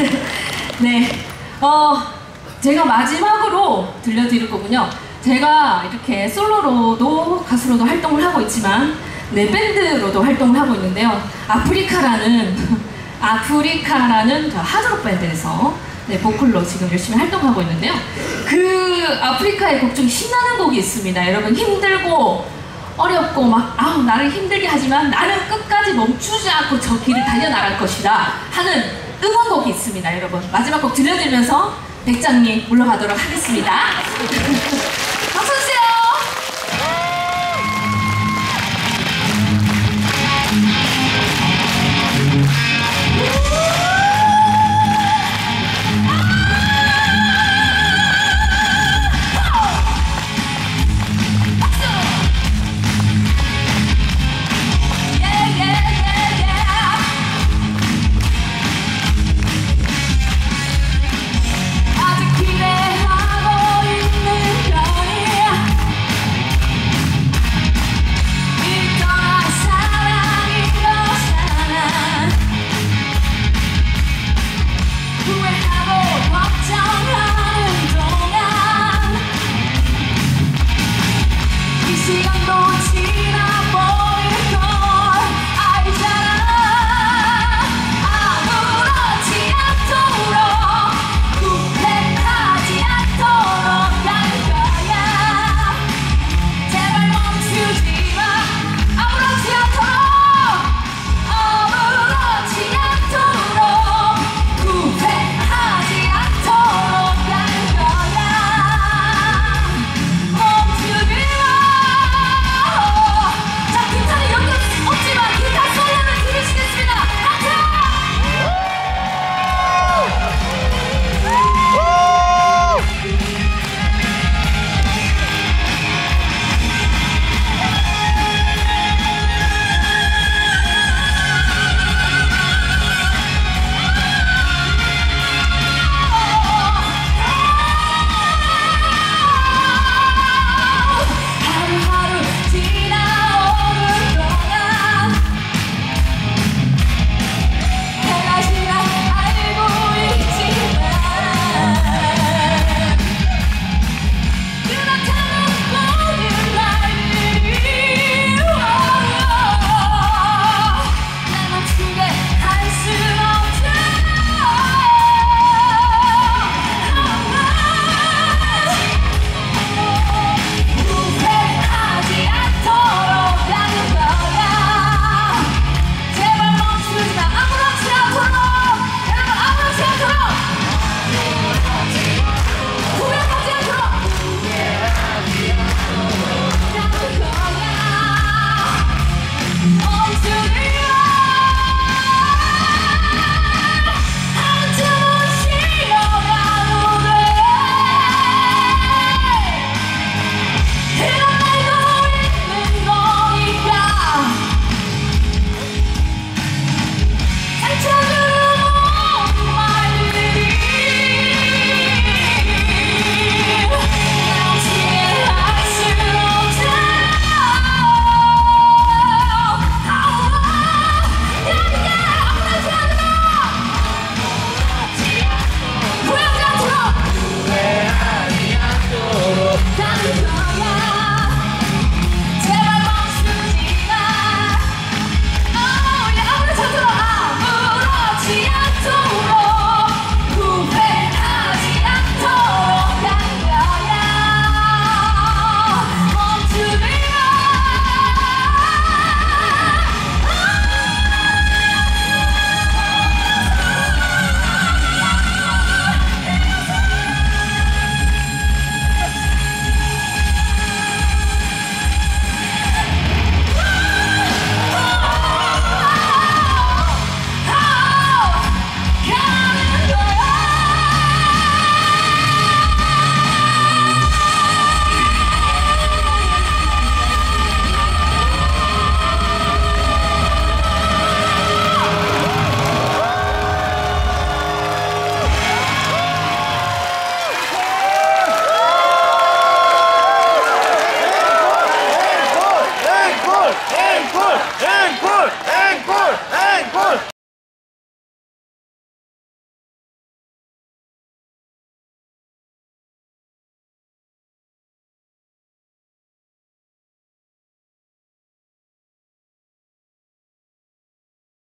네. 어, 제가 마지막으로 들려드릴 거군요. 제가 이렇게 솔로로도 가수로도 활동을 하고 있지만, 네, 밴드로도 활동을 하고 있는데요. 아프리카라는, 아프리카라는 저 하드록 밴드에서 네, 보컬로 지금 열심히 활동하고 있는데요. 그 아프리카의 곡 중에 신나는 곡이 있습니다. 여러분, 힘들고, 어렵고 막 아우 나를 힘들게 하지만 나는 끝까지 멈추지 않고 저 길을 달려나갈 것이다 하는 응원곡이 있습니다 여러분. 마지막 곡 들려드리면서 백장님 올라가도록 하겠습니다. 박수 주세요!